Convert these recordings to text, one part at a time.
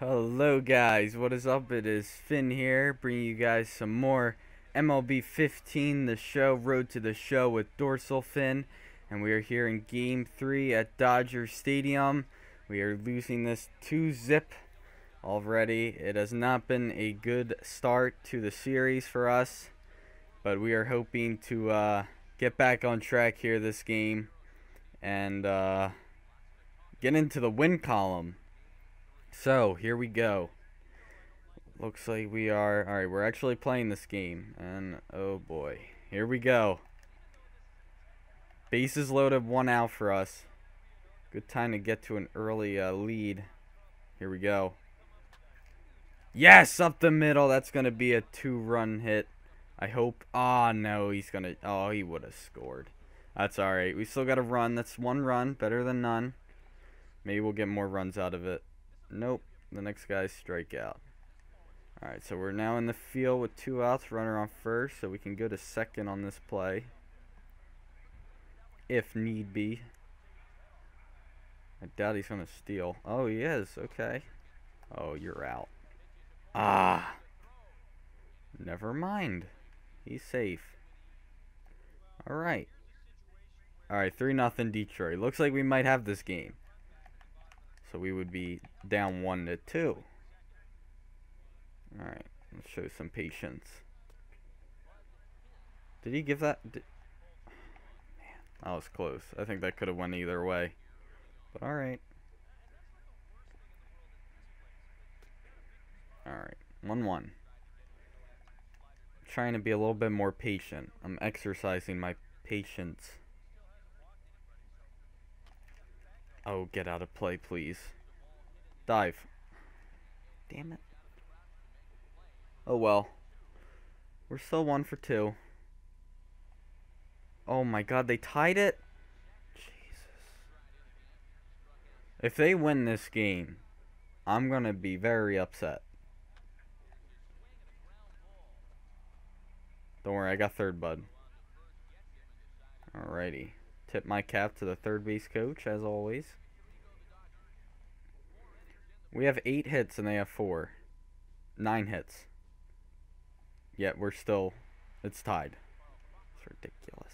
Hello guys, what is up? It is Finn here, bringing you guys some more MLB 15, the show, Road to the Show with Dorsal Finn. And we are here in Game 3 at Dodger Stadium. We are losing this 2-zip already. It has not been a good start to the series for us. But we are hoping to uh, get back on track here this game. And uh, get into the win column. So, here we go. Looks like we are... Alright, we're actually playing this game. And, oh boy. Here we go. Bases loaded, one out for us. Good time to get to an early uh, lead. Here we go. Yes, up the middle. That's going to be a two-run hit. I hope. Ah, oh, no, he's going to... Oh, he would have scored. That's alright. We still got a run. That's one run. Better than none. Maybe we'll get more runs out of it. Nope. The next guy's strikeout. Alright, so we're now in the field with two outs. Runner on first, so we can go to second on this play. If need be. I doubt he's going to steal. Oh, he is. Okay. Oh, you're out. Ah. Never mind. He's safe. Alright. Alright, 3 nothing Detroit. Looks like we might have this game. So we would be down 1 to 2. Alright, let's show some patience. Did he give that? Did, man, that was close. I think that could have went either way. But alright. Alright, 1 1. Trying to be a little bit more patient. I'm exercising my patience. Oh, get out of play, please. Dive. Damn it. Oh well. We're still one for two. Oh my god, they tied it? Jesus. If they win this game, I'm going to be very upset. Don't worry, I got third, bud. Alrighty. Tip my cap to the third base coach, as always. We have eight hits and they have four. Nine hits. Yet we're still, it's tied. It's ridiculous.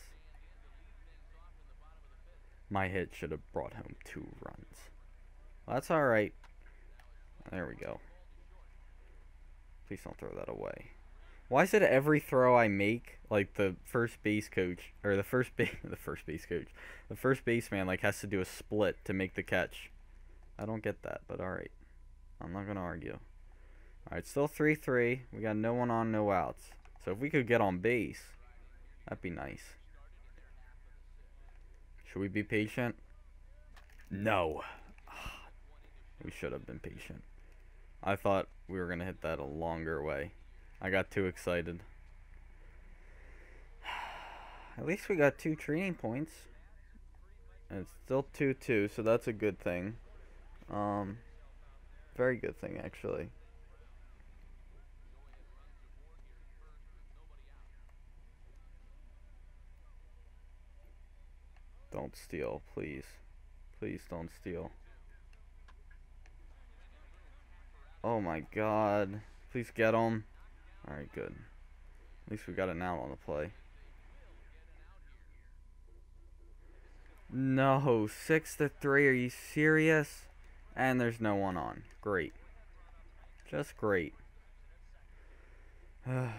My hit should have brought home two runs. Well, that's alright. There we go. Please don't throw that away. Why is it every throw I make, like the first base coach or the first base the first base coach, the first baseman like has to do a split to make the catch? I don't get that, but all right. I'm not gonna argue. All right, still three three. We got no one on, no outs. So if we could get on base, that'd be nice. Should we be patient? No. We should have been patient. I thought we were gonna hit that a longer way. I got too excited. At least we got two training points. And it's still 2-2, so that's a good thing. Um, very good thing, actually. Don't steal, please. Please don't steal. Oh my god. Please get him. Alright, good. At least we got it now on the play. No, 6 to 3. Are you serious? And there's no one on. Great. Just great. I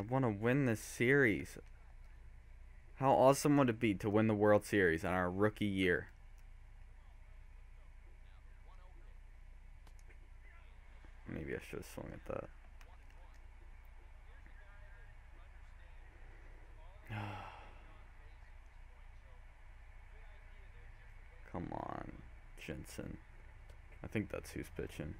want to win this series. How awesome would it be to win the World Series in our rookie year? Maybe I should have swung at that. Come on, Jansen. I think that's who's pitching.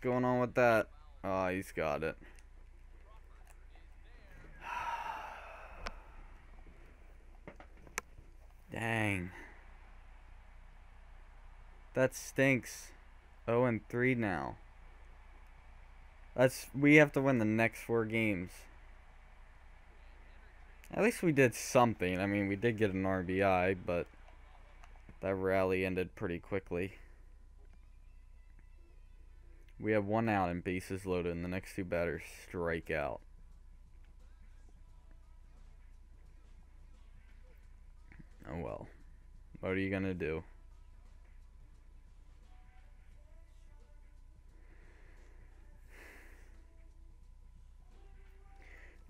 Going on with that. Oh, he's got it. Dang. That stinks. 0 and 3 now. That's we have to win the next four games. At least we did something. I mean, we did get an RBI, but that rally ended pretty quickly. We have one out and bases loaded, and the next two batters strike out. Oh well. What are you going to do?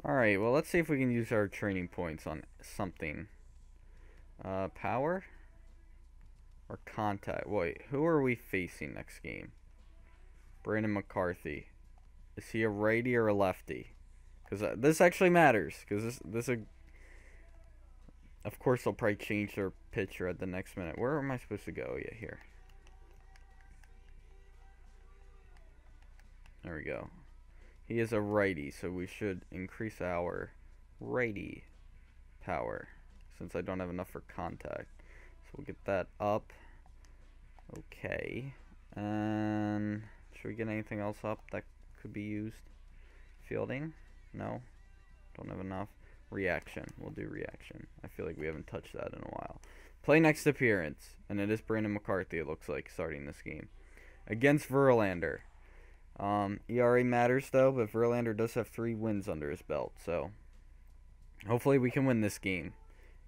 Alright, well let's see if we can use our training points on something. Uh, power? Or contact? Wait, who are we facing next game? Brandon McCarthy. Is he a righty or a lefty? Because uh, this actually matters. Because this, this a, of course they'll probably change their pitcher at the next minute. Where am I supposed to go? Yeah, here. There we go. He is a righty, so we should increase our righty power since I don't have enough for contact. So we'll get that up. Okay. And should we get anything else up that could be used? Fielding? No. Don't have enough. Reaction. We'll do reaction. I feel like we haven't touched that in a while. Play next appearance. And it is Brandon McCarthy, it looks like, starting this game. Against Verlander. Um, ERA matters though, but Verlander does have three wins under his belt, so hopefully we can win this game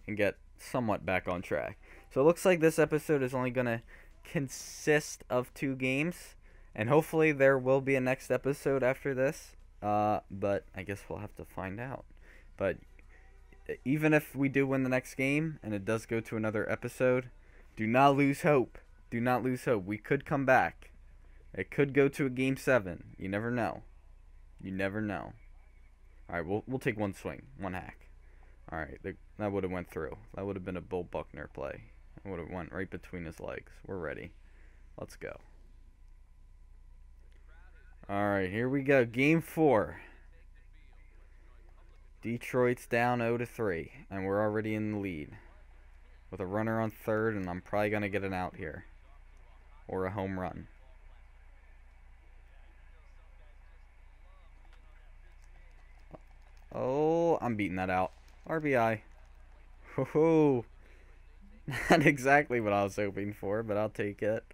and get somewhat back on track. So it looks like this episode is only going to consist of two games, and hopefully there will be a next episode after this. Uh, but I guess we'll have to find out. But even if we do win the next game and it does go to another episode, do not lose hope. Do not lose hope. We could come back. It could go to a game seven. You never know. You never know. All right, we'll we'll take one swing, one hack. All right, the, that would have went through. That would have been a Bill Buckner play. It would have went right between his legs. We're ready. Let's go. All right, here we go. Game four. Detroit's down 0 to 3, and we're already in the lead with a runner on third, and I'm probably gonna get an out here or a home run. Oh, I'm beating that out. RBI. Ho ho. Not exactly what I was hoping for, but I'll take it.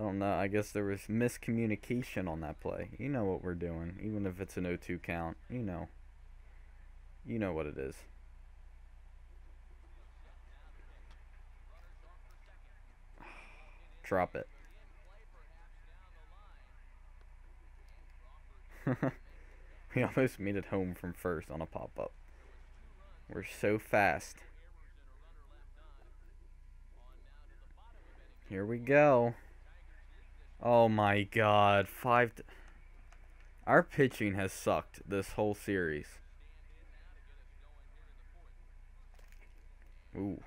I don't know. I guess there was miscommunication on that play. You know what we're doing, even if it's an 0-2 count. You know. You know what it is. Drop it. We almost made it home from first on a pop-up. We're so fast. Here we go. Oh my god. Five... Our pitching has sucked this whole series. Ooh.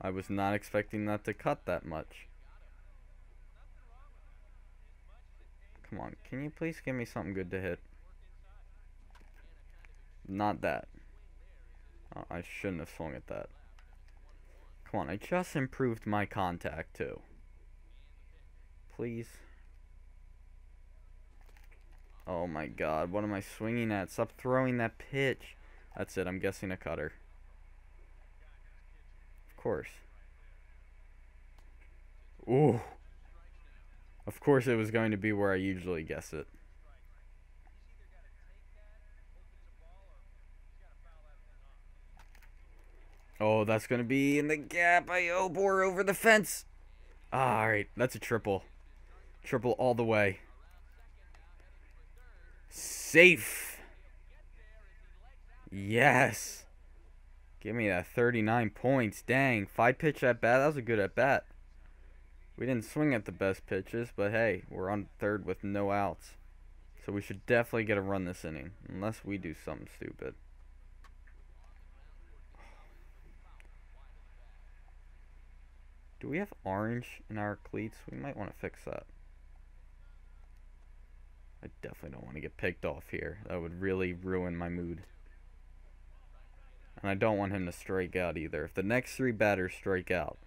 I was not expecting that to cut that much. Come on, can you please give me something good to hit? Not that. Oh, I shouldn't have swung at that. Come on, I just improved my contact too. Please. Oh my god, what am I swinging at? Stop throwing that pitch. That's it, I'm guessing a cutter. Of course. Ooh. Of course it was going to be where I usually guess it. Oh, that's going to be in the gap. I oh, bore over the fence. Ah, Alright, that's a triple. Triple all the way. Safe. Yes. Give me that 39 points. Dang, five pitch at bat. That was a good at bat. We didn't swing at the best pitches, but hey, we're on third with no outs. So we should definitely get a run this inning, unless we do something stupid. Do we have orange in our cleats? We might want to fix that. I definitely don't want to get picked off here. That would really ruin my mood. And I don't want him to strike out either. If the next three batters strike out.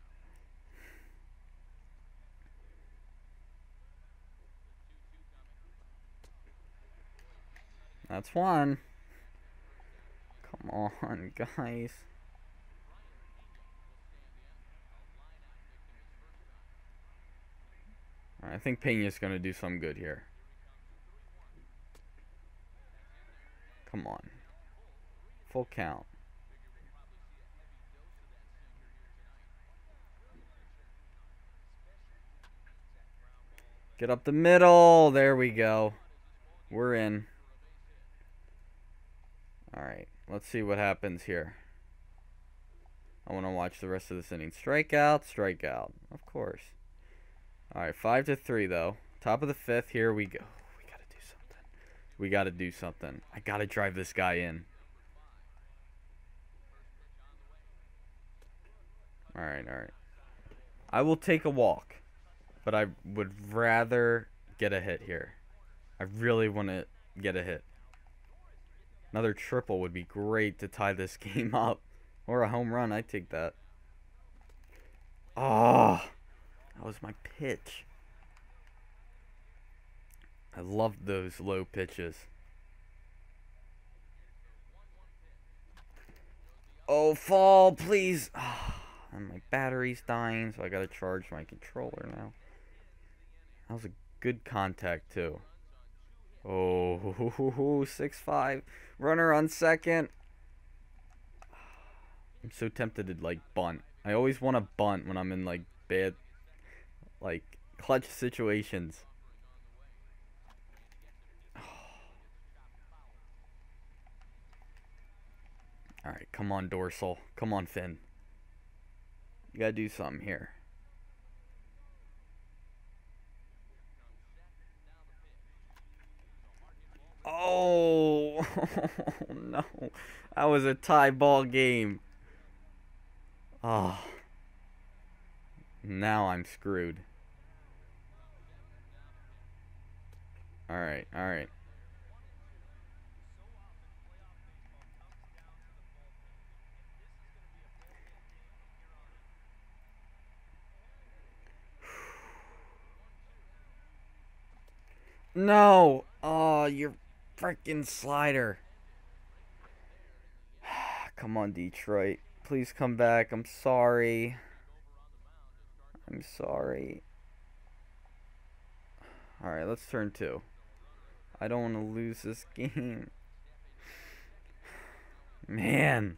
That's one. Come on, guys. I think Pena's going to do some good here. Come on. Full count. Get up the middle. There we go. We're in. Alright, let's see what happens here. I want to watch the rest of this inning. Strikeout, strikeout. Of course. Alright, 5 to 3 though. Top of the fifth, here we go. We. We gotta do something. I gotta drive this guy in. Alright, alright. I will take a walk. But I would rather get a hit here. I really want to get a hit. Another triple would be great to tie this game up. Or a home run, I'd take that. Oh, that was my pitch. I love those low pitches. Oh, fall, please. and my battery's dying, so I gotta charge my controller now. That was a good contact, too. Oh, six five. Runner on second. I'm so tempted to, like, bunt. I always want to bunt when I'm in, like, bad, like, clutch situations. Alright, come on, Dorsal. Come on, Finn. You gotta do something here. Oh, no. That was a tie ball game. Oh. Now I'm screwed. Alright, alright. No! Oh, you're freaking slider. come on, Detroit. Please come back. I'm sorry. I'm sorry. Alright, let's turn two. I don't want to lose this game. Man.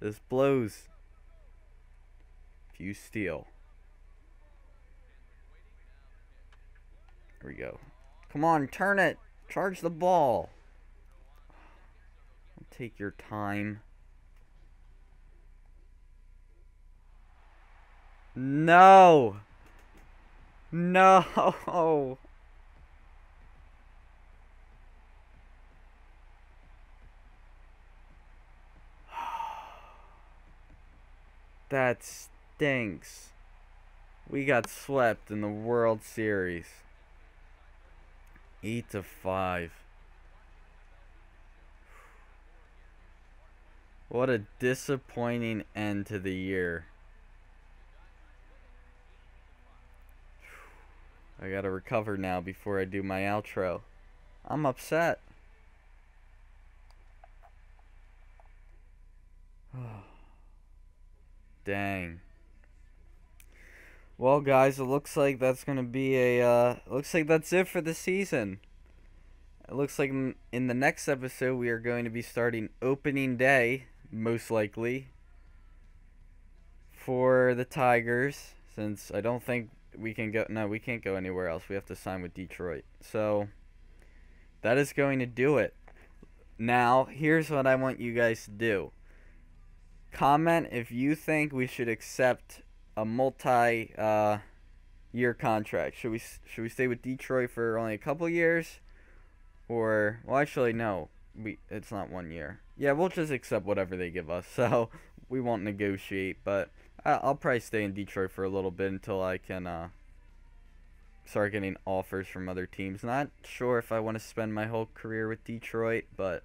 This blows. If you steal. Here we go. Come on, turn it. Charge the ball. Take your time. No. No. That stinks. We got swept in the World Series. 8 to 5. What a disappointing end to the year. I gotta recover now before I do my outro. I'm upset. Dang. Well, guys, it looks like that's going to be a, uh, looks like that's it for the season. It looks like in the next episode we are going to be starting opening day, most likely, for the Tigers, since I don't think we can go, no, we can't go anywhere else. We have to sign with Detroit. So, that is going to do it. Now, here's what I want you guys to do. Comment if you think we should accept a multi uh, year contract. Should we should we stay with Detroit for only a couple years, or well, actually no, we it's not one year. Yeah, we'll just accept whatever they give us. So we won't negotiate, but I'll probably stay in Detroit for a little bit until I can uh, start getting offers from other teams. Not sure if I want to spend my whole career with Detroit, but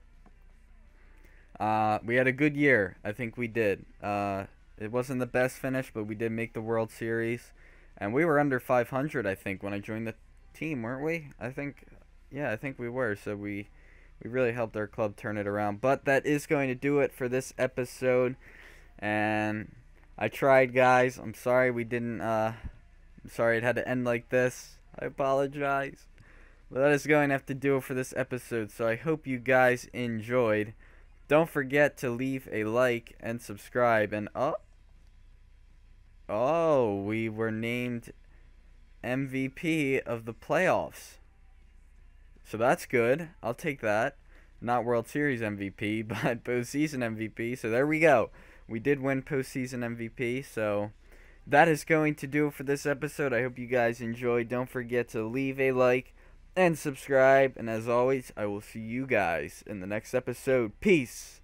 Uh, we had a good year. I think we did. Uh, it wasn't the best finish, but we did make the World Series, and we were under 500. I think when I joined the team, weren't we? I think, yeah, I think we were. So we we really helped our club turn it around. But that is going to do it for this episode, and I tried, guys. I'm sorry we didn't. Uh, I'm sorry it had to end like this. I apologize. But that is going to have to do it for this episode. So I hope you guys enjoyed. Don't forget to leave a like and subscribe. And oh, oh, we were named MVP of the playoffs. So that's good. I'll take that. Not World Series MVP, but postseason MVP. So there we go. We did win postseason MVP. So that is going to do it for this episode. I hope you guys enjoyed. Don't forget to leave a like and subscribe. And as always, I will see you guys in the next episode. Peace.